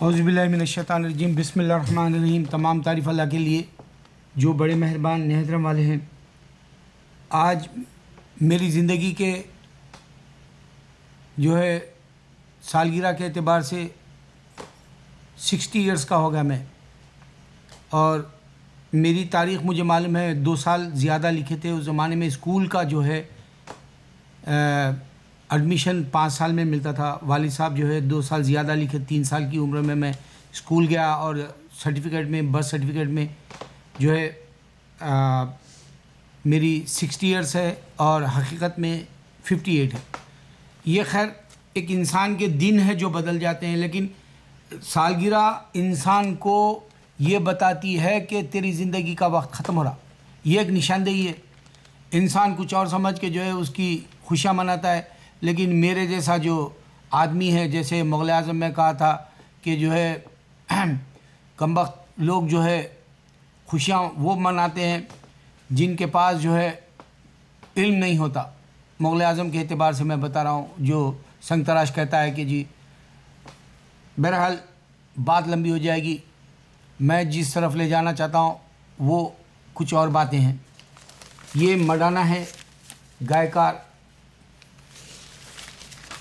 हौज़बिल्लिनशैतानरजीम बिसमीम तमाम तारीफ़ अल्लाह के लिए जो बड़े मेहरबान, नहतरम वाले हैं। आज मेरी ज़िंदगी के जो है सालगिरह के अतबार से सिक्सटी ईयर्स का हो गया मैं। और मेरी तारीख़ मुझे मालूम है, दो साल ज़्यादा लिखे थे उस ज़माने में। स्कूल का जो है एडमिशन पाँच साल में मिलता था। वालिद साहब जो है दो साल ज़्यादा लिखे तीन साल की उम्र में मैं स्कूल गया और सर्टिफिकेट में बर्थ सर्टिफिकेट में जो है आ, मेरी सिक्सटी ईयर्स है और हकीकत में फिफ्टी एट है। ये खैर एक इंसान के दिन है जो बदल जाते हैं लेकिन सालगिरह इंसान को ये बताती है कि तेरी ज़िंदगी का वक्त ख़त्म हो रहा। ये एक निशानदेही है। इंसान कुछ और समझ के जो है उसकी खुशियाँ मनाता है। लेकिन मेरे जैसा जो आदमी है, जैसे मुग़ल आज़म में कहा था कि जो है कम वक्त लोग जो है, खुशियाँ वो मनाते हैं जिनके पास जो है, इल्म नहीं होता। मुग़ल आज़म के अतबार से मैं बता रहा हूँ, जो संग तराश कहता है कि जी, बहरहाल बात लंबी हो जाएगी। मैं जिस तरफ़ ले जाना चाहता हूँ, वो कुछ और बातें हैं। ये मडाना है, गायकार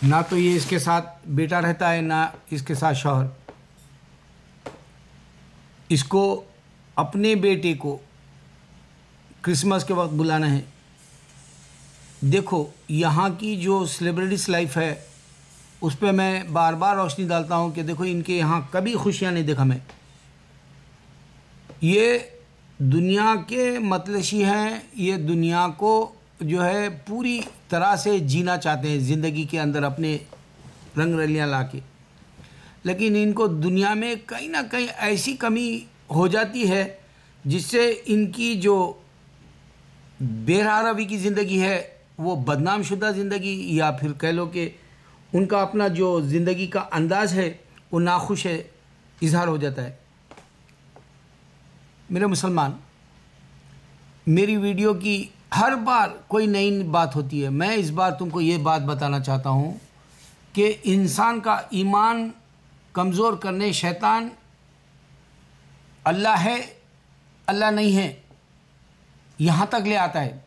ना तो ये इसके साथ बेटा रहता है, ना इसके साथ शौहर। इसको अपने बेटे को क्रिसमस के वक्त बुलाना है। देखो, यहाँ की जो सेलिब्रिटीज लाइफ है, उस पर मैं बार बार रोशनी डालता हूँ कि देखो, इनके यहाँ कभी खुशियाँ नहीं देखा मैं। ये दुनिया के मतलशी हैं, ये दुनिया को जो है पूरी तरह से जीना चाहते हैं ज़िंदगी के अंदर अपने रंग रलियाँ ला के लेकिन इनको दुनिया में कहीं ना कहीं ऐसी कमी हो जाती है जिससे इनकी जो बेरहरवी की ज़िंदगी है, वो बदनाम शुदा ज़िंदगी या फिर कह लो कि उनका अपना जो ज़िंदगी का अंदाज़ है, वो नाखुश है, इजहार हो जाता है। मेरे मुसलमान, मेरी वीडियो की हर बार कोई नई बात होती है। मैं इस बार तुमको ये बात बताना चाहता हूँ कि इंसान का ईमान कमज़ोर करने शैतान अल्लाह है, अल्लाह नहीं है, यहाँ तक ले आता है।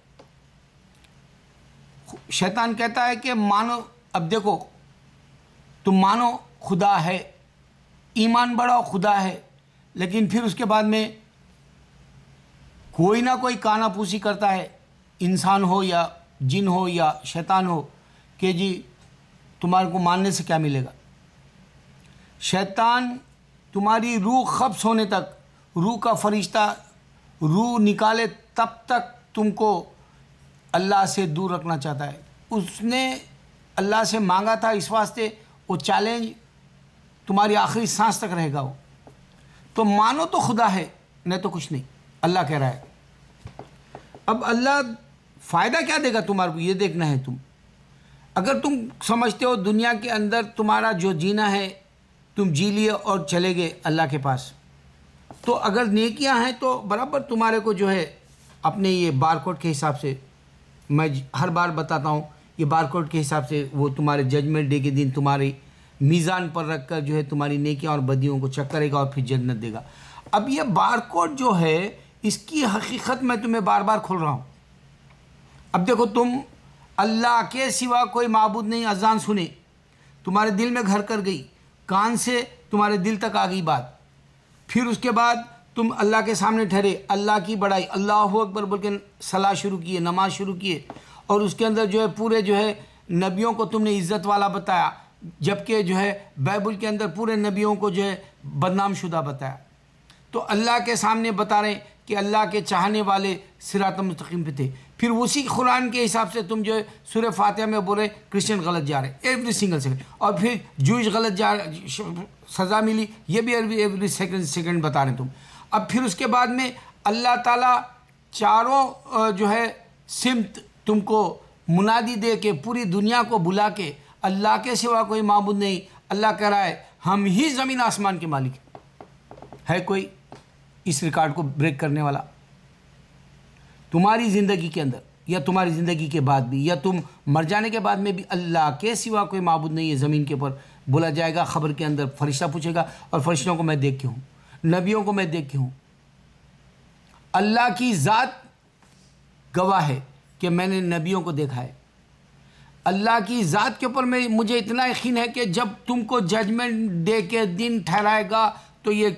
शैतान कहता है कि मानो, अब देखो, तुम मानो खुदा है, ईमान बढ़ाओ, खुदा है, लेकिन फिर उसके बाद में कोई ना कोई कानापूसी करता है। इंसान हो या जिन हो या शैतान हो, कि जी तुम्हारे को मानने से क्या मिलेगा? शैतान तुम्हारी रूह खब्स होने तक, रूह का फरिश्ता रूह निकाले तब तक तुमको अल्लाह से दूर रखना चाहता है। उसने अल्लाह से मांगा था इस वास्ते, वो चैलेंज तुम्हारी आखिरी सांस तक रहेगा वो। तो मानो तो खुदा है नहीं तो कुछ नहीं। अल्लाह कह रहा है। अब अल्लाह फ़ायदा क्या देगा तुम्हारे को? ये देखना है तुम। अगर तुम समझते हो दुनिया के अंदर तुम्हारा जो जीना है, तुम जी लिए और चले गए अल्लाह के पास तो अगर नेकियाँ हैं तो बराबर तुम्हारे को जो है अपने ये बारकोड के हिसाब से, मैं हर बार बताता हूँ, ये बारकोड के हिसाब से वो तुम्हारे जजमेंट डे के दिन तुम्हारी मीज़ान पर रख कर जो है तुम्हारी नेकियाँ और बदियों को चेक करेगा और फिर जन्नत देगा। अब ये बारकोड जो है, इसकी हकीकत मैं तुम्हें बार बार खोल रहा हूँ। अब देखो तुम, अल्लाह के सिवा कोई मबूद नहीं, अजान सुने। तुम्हारे दिल में घर कर गई, कान से तुम्हारे दिल तक आ गई बात। फिर उसके बाद तुम अल्लाह के सामने ठहरे, अल्लाह की बड़ाई, अल्लाह अकबर बोल के सलाह शुरू किए, नमाज़ शुरू किए। और उसके अंदर जो है पूरे जो है नबियों को तुमने इज़्ज़त वाला बताया, जबकि जो है बाइबल के अंदर पूरे नबियों को जो है बदनाम शुदा बताया। तो अल्लाह के सामने बता रहे कि अल्लाह के चाहने वाले सिरात मुस्तकीम पे थे। फिर उसी कुरान के हिसाब से तुम जो है सुर फातिहा में बोले क्रिश्चियन गलत जा रहे एवरी सिंगल सेकंड और फिर जूश गलत जा सज़ा मिली, ये भी एवरी सेकंड सेकंड बता रहे तुम। अब फिर उसके बाद में अल्लाह ताला चारों जो है, सिमत तुमको मुनादी दे के, पूरी दुनिया को बुला के, अल्लाह के सिवा कोई मामूद नहीं। अल्लाह है, हम ही ज़मीन आसमान के मालिक है। कोई इस रिकॉर्ड को ब्रेक करने वाला? तुम्हारी ज़िंदगी के अंदर, या तुम्हारी ज़िंदगी के बाद भी, या तुम मर जाने के बाद में भी अल्लाह के सिवा कोई मबूद नहीं है। ज़मीन के ऊपर बोला जाएगा, खबर के अंदर फरिश्ता पूछेगा, और फरिश्तों को मैं देख के हूँ, नबियों को मैं देख के हूँ। अल्लाह की ज़ात गवाह है कि मैंने नबियों को देखा है। अल्लाह की ज़ात के ऊपर मैं मुझे इतना यकीन है कि जब तुमको जजमेंट डे के दिन ठहराएगा तो ये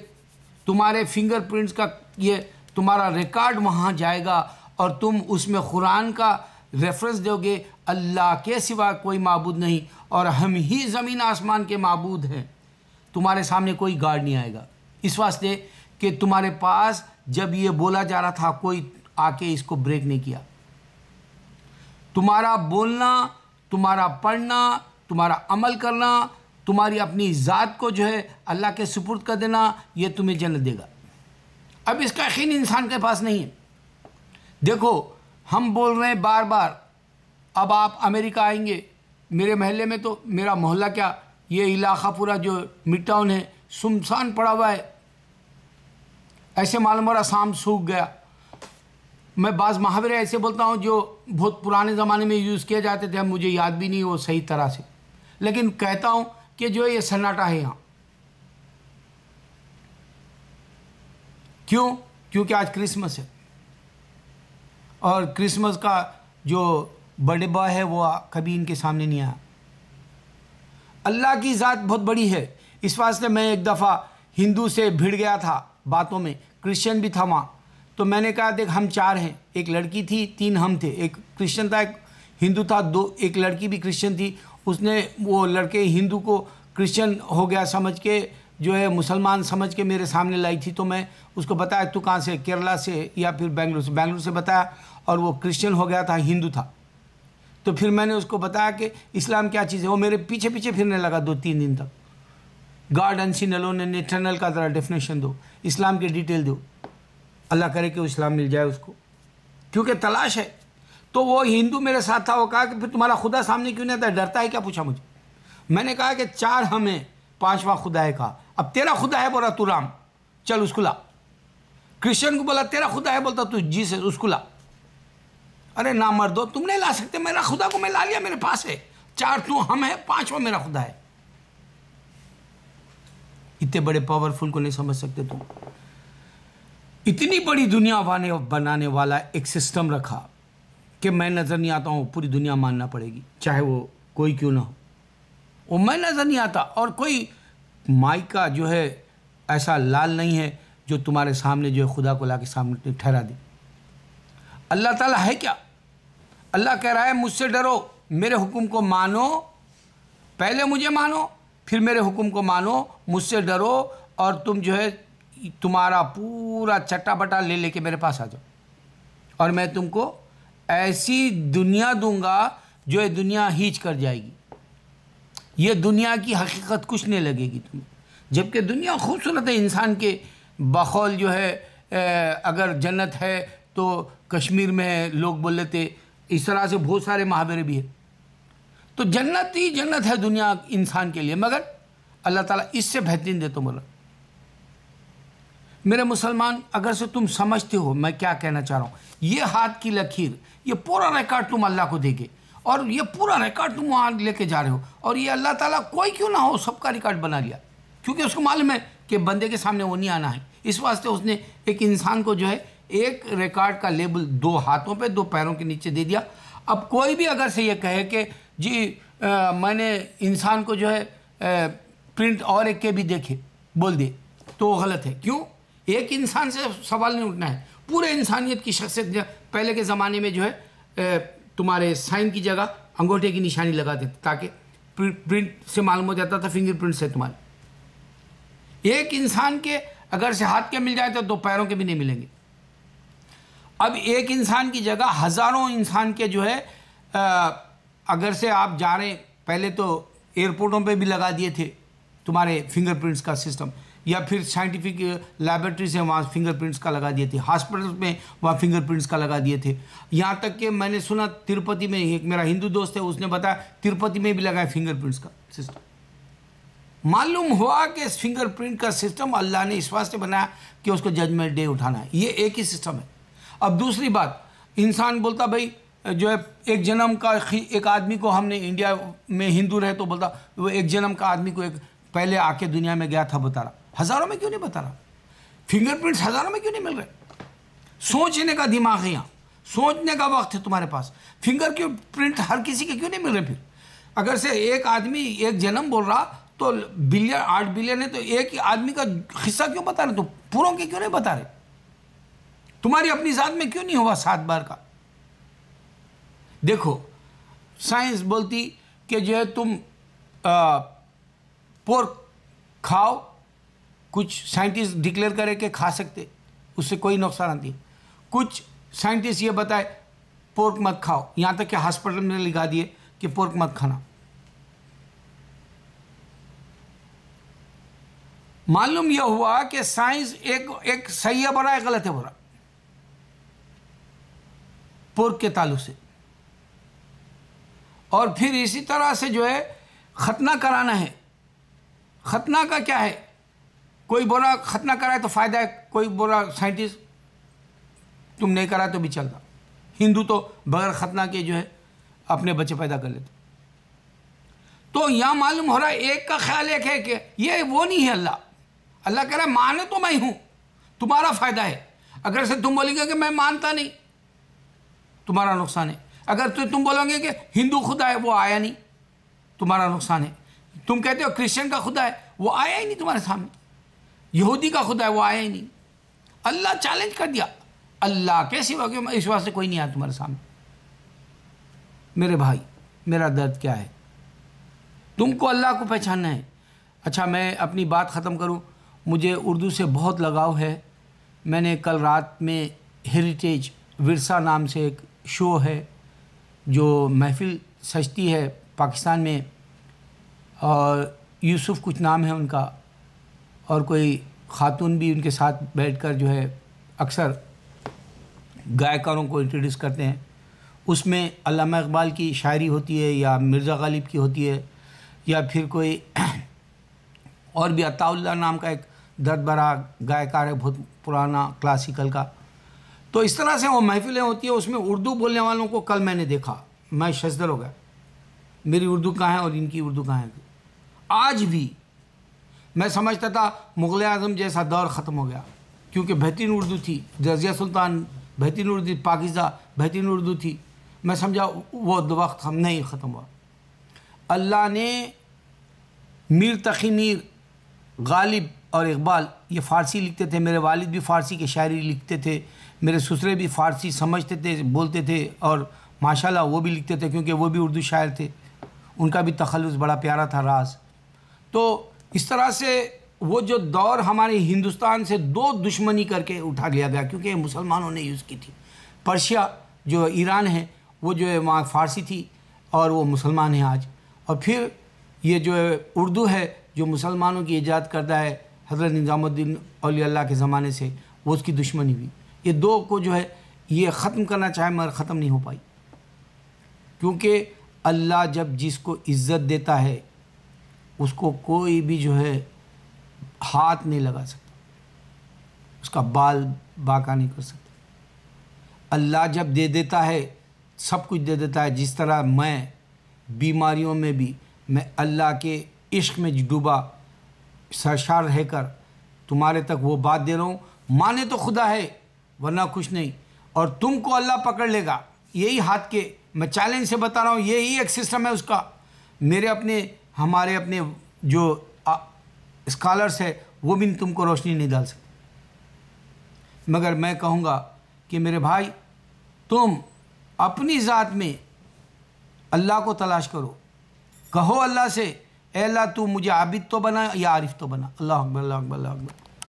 तुम्हारे फिंगरप्रिंट्स का, ये तुम्हारा रिकॉर्ड वहाँ जाएगा और तुम उसमें कुरान का रेफरेंस दोगे, अल्लाह के सिवा कोई मबूद नहीं और हम ही ज़मीन आसमान के मबूद हैं। तुम्हारे सामने कोई गार्ड नहीं आएगा। इस वास्ते कि तुम्हारे पास जब ये बोला जा रहा था, कोई आके इसको ब्रेक नहीं किया। तुम्हारा बोलना, तुम्हारा पढ़ना, तुम्हारा अमल करना, तुम्हारी अपनी ज़ात को जो है अल्लाह के सुपुर्द कर देना, ये तुम्हें जन्नत देगा। अब इसका यकीन इंसान के पास नहीं है। देखो, हम बोल रहे हैं बार बार अब आप अमेरिका आएँगे, मेरे महल्ले में तो मेरा मोहल्ला क्या, ये इलाका पूरा जो मिड टाउन है सुमसान पड़ा हुआ है। ऐसे मालूम हो शाम सूख गया। मैं बाज़ महावरे ऐसे बोलता हूँ, जो बहुत पुराने ज़माने में यूज़ किए जाते थे मुझे याद भी नहीं वो सही तरह से। लेकिन कहता हूँ कि जो ये सन्नाटा है यहाँ। क्यों? क्योंकि आज क्रिसमस है। और क्रिसमस का जो बर्थडे बॉय है, वो कभी इनके सामने नहीं आया। अल्लाह की ज़ात बहुत बड़ी है। इस वास्ते मैं एक दफ़ा हिंदू से भिड़ गया था बातों में। क्रिश्चियन भी था वहाँ। तो मैंने कहा, देख, हम चार हैं। एक लड़की थी, तीन हम थे। एक क्रिश्चियन था, एक हिंदू था, दो, एक लड़की भी क्रिश्चियन थी। उसने वो लड़के हिंदू को क्रिश्चियन हो गया समझ के, जो है मुसलमान समझ के मेरे सामने लाई थी। तो मैं उसको बताया, तू कहाँ से केरला से या फिर बेंगलुरु से? बेंगलुरु से बताया। और वो क्रिश्चियन हो गया था, हिंदू था। तो फिर मैंने उसको बताया कि इस्लाम क्या चीज़ है? वो मेरे पीछे पीछे फिरने लगा दो, तीन दिन तक। God unseen alone and eternal का ज़रा डेफिनेशन दो। इस्लाम की डिटेल दो। अल्लाह करे कि इस्लाम मिल जाए उसको। क्योंकि तलाश है। तो वो हिंदू मेरे साथ था, वो कहा कि फिर तुम्हारा खुदा सामने क्यों नहीं आता? डरता है क्या? पूछा मुझे। मैंने कहा कि चार हमें, पांचवा खुदा है कहा। अब तेरा खुदा है, बोला तू राम। चल उसको ला। क्रिश्चियन को बोला, तेरा खुदा है, बोलता तू जी से उसको ला। अरे ना मर दो तुम नहीं ला सकते। मेरा खुदा को मैं ला लिया, मेरे पास है। चार तू, हम है, पांचवा मेरा खुदा है। इतने बड़े पावरफुल को नहीं समझ सकते तुम। इतनी बड़ी दुनिया वाने बनाने वाला एक सिस्टम रखा कि मैं नज़र नहीं आता हूँ, पूरी दुनिया मानना पड़ेगी, चाहे वो कोई क्यों ना हो। वो मैं नज़र नहीं आता, और कोई माई का जो है, ऐसा लाल नहीं है जो तुम्हारे सामने जो है खुदा को ला के सामने ठहरा दे। अल्लाह ताला है क्या? अल्लाह कह रहा है, मुझसे डरो, मेरे हुक्म को मानो, पहले मुझे मानो, फिर मेरे हुक्म को मानो, मुझसे डरो और तुम जो है, तुम्हारा पूरा चट्टा बटा ले लेके मेरे पास आ जाओ। और मैं तुमको ऐसी दुनिया दूँगा जो ये दुनिया हीच कर जाएगी। ये दुनिया की हकीकत कुछ नहीं लगेगी तुम्हें। जबकि दुनिया खूबसूरत है, इंसान के बखौल जो है अगर जन्नत है तो कश्मीर में लोग बोल लेते इस तरह से बहुत सारे महावरे भी है। तो जन्नत ही जन्नत है दुनिया इंसान के लिए, मगर अल्लाह ताला इससे बेहतरीन दे तो बोला। मेरे मुसलमान, अगर से तुम समझते हो, मैं क्या कहना चाह रहा हूँ, ये हाथ की लकीर, ये पूरा रिकॉर्ड तुम अल्लाह को देगे, और ये पूरा रिकॉर्ड तुम वहाँ लेके जा रहे हो, और ये अल्लाह ताला कोई क्यों ना हो, सबका रिकॉर्ड बना लिया। क्योंकि उसको मालूम है कि बंदे के सामने वो नहीं आना है। इस वास्ते उसने एक इंसान को जो है एक रिकॉर्ड का लेबल दो हाथों पे दो पैरों के नीचे दे दिया। अब कोई भी अगर से ये कहे कि जी आ, मैंने इंसान को जो है आ, प्रिंट और एक के भी देखे बोल दिए तो वो गलत है। क्यों? एक इंसान से सवाल नहीं उठना है। पूरे इंसानियत की शख्सियत पहले के ज़माने में जो है तुम्हारे साइन की जगह अंगूठे की निशानी लगा देते ताकि प्रिंट से मालूम हो जाता था फिंगरप्रिंट से तुम्हारे। एक इंसान के अगर से हाथ के मिल जाए तो दो पैरों के भी नहीं मिलेंगे। अब एक इंसान की जगह हज़ारों इंसान के जो है अगर से आप जा रहे पहले तो एयरपोर्टों पे भी लगा दिए थे तुम्हारे फिंगरप्रिंट्स का सिस्टम या फिर साइंटिफिक लेबोरेटरी से वहाँ फिंगरप्रिंट्स का लगा दिए थे हॉस्पिटल में वहाँ फिंगरप्रिंट्स का लगा दिए थे। यहाँ तक कि मैंने सुना तिरुपति में एक मेरा हिंदू दोस्त है, उसने बताया तिरुपति में भी लगाया फिंगरप्रिंट्स का सिस्टम मालूम हुआ कि इस फिंगरप्रिंट का सिस्टम अल्लाह ने इस वास्ते बनाया कि उसको जजमेंट डे उठाना है। ये एक ही सिस्टम है। अब दूसरी बात, इंसान बोलता, भाई, जो है, एक जन्म का एक आदमी को हमने इंडिया में हिंदू रहे तो बोलता, वो एक जन्म का आदमी को एक पहले आके दुनिया में गया था बता रहा। हज़ारों में क्यों नहीं बता रहा? फिंगरप्रिंट्स हज़ारों में क्यों नहीं मिल रहे? सोचने का दिमाग है यहाँ। सोचने का वक्त है तुम्हारे पास। फिंगर के प्रिंट हर किसी के क्यों नहीं मिल रहे फिर? अगर से एक आदमी एक जन्म बोल रहा तो बिलियन आठ बिलियन है तो एक ही आदमी का हिस्सा क्यों बता रहे? तो पूरों के क्यों नहीं बता रहे? तुम्हारी अपनी जात में क्यों नहीं हुआ सात बार का? देखो साइंस बोलती कि जो है तुम पोर्क खाओ, कुछ साइंटिस्ट डिक्लेयर करे कि खा सकते, उससे कोई नुकसान आती है। कुछ साइंटिस्ट ये बताए पोर्क मत खाओ। यहाँ तक कि हॉस्पिटल में लिखा दिए कि पोर्क मत खाना। मालूम यह हुआ कि साइंस एक एक सही है बुरा है, गलत है, बुरा। पोर्क के तालु से। और फिर इसी तरह से जो है, खतना कराना है। खतना का क्या है? कोई बोला, खतना कराए तो फ़ायदा है। कोई बोला, साइंटिस्ट, तुम नहीं करा तो भी चलता। हिंदू तो बगैर खतना के जो है, अपने बच्चे पैदा कर लेते। तो यहाँ मालूम हो रहा है, एक का ख्याल एक है कि ये वो नहीं है अल्लाह। अल्लाह कह रहा है, माने तो मैं हूँ। तुम्हारा फ़ायदा है। अगर से तुम बोलेंगे कि मैं मानता नहीं तुम्हारा नुकसान है। अगर तो तुम बोलोगे कि हिंदू खुदा है वो आया नहीं। तुम्हारा नुकसान है। तुम कहते हो क्रिश्चियन का खुदा है, वो आया ही नहीं तुम्हारे सामने। यहूदी का खुदा है, वो आया ही नहीं। अल्लाह चैलेंज कर दिया। अल्लाह के सिवा के इस वास्ते कोई नहीं आया तुम्हारे सामने। मेरे भाई, मेरा दर्द क्या है? तुमको अल्लाह को पहचानना है। अच्छा मैं अपनी बात ख़त्म करूँ। मुझे उर्दू से बहुत लगाव है। मैंने कल रात में हेरिटेज विरसा नाम से एक शो है, जो महफिल सजती है पाकिस्तान में, और यूसुफ कुछ नाम है उनका, और कोई ख़ातून भी उनके साथ बैठकर जो है अक्सर गायकारों को इंट्रोड्यूस करते हैं। उसमें अल्लामा इकबाल की शायरी होती है, या मिर्ज़ा गालिब की होती है, या फिर कोई और भी अताउल्ला नाम का एक दर्द भरा गायकार है, बहुत पुराना क्लासिकल का। तो इस तरह से वो महफिलें होती है, उसमें उर्दू बोलने वालों को कल मैंने देखा। मैं शजदर हो गया। मेरी उर्दू कहाँ है और इनकी उर्दू कहाँ है? आज भी मैं समझता था मुग़ल आज़म जैसा दौर ख़त्म हो गया, क्योंकि बेहतरीन उर्दू थी। रज़िया सुल्तान बेहतरीन उर्दू, पाकिज़ा बेहतरीन उर्दू थी। मैं समझा, वो वक्त हम नहीं ख़त्म हुआ। अल्लाह ने मीर तकी मीर, गालिब और इकबाल, ये फ़ारसी लिखते थे। मेरे वालिद भी फ़ारसी के शायरी लिखते थे। मेरे ससुरे भी फ़ारसी समझते थे, बोलते थे और माशाल्लाह वो भी लिखते थे क्योंकि वो भी उर्दू शायर थे। उनका भी तखलुस बड़ा प्यारा था राज। तो इस तरह से वो जो दौर हमारे हिंदुस्तान से दो दुश्मनी करके उठा लिया गया, क्योंकि मुसलमानों ने यूज़ की थी। पर्शिया जो ईरान है, वो जो है वहाँ फ़ारसी थी और वो मुसलमान है आज। और फिर ये जो है उर्दू है, जो मुसलमानों की ईजाद करता है हज़रत निज़ामुद्दीन अल्लाह के ज़माने से, वो उसकी दुश्मनी हुई। ये दो को जो है, ये ख़त्म करना चाहे मगर ख़त्म नहीं हो पाई। क्योंकि अल्लाह जब जिसको इज़्ज़त देता है, उसको कोई भी जो है, हाथ नहीं लगा सकता। उसका बाल बाका नहीं कर सकता। अल्लाह जब दे देता है, सब कुछ दे देता है, जिस तरह मैं बीमारियों में भी, मैं अल्लाह के इश्क में डूबा, सरशार रहकर, तुम्हारे तक वो बात दे रहा हूँ, माने तो खुदा है। वरना कुछ नहीं। और तुमको अल्लाह पकड़ लेगा। यही हाथ के, मैं चैलेंज से बता रहा हूँ, यही एक सिस्टम है उसका। मेरे अपने, हमारे अपने जो स्कॉलर्स है, वो भी तुमको रोशनी नहीं डाल सकते। मगर मैं कहूँगा कि मेरे भाई, तुम अपनी ज़ात में अल्लाह को तलाश करो। कहो अल्लाह से अल्लाह, तू मुझे आबिद तो बना या आरिफ तो बना? अल्लाह अकबर अल्लाह अकबर अल्लाह अकबर।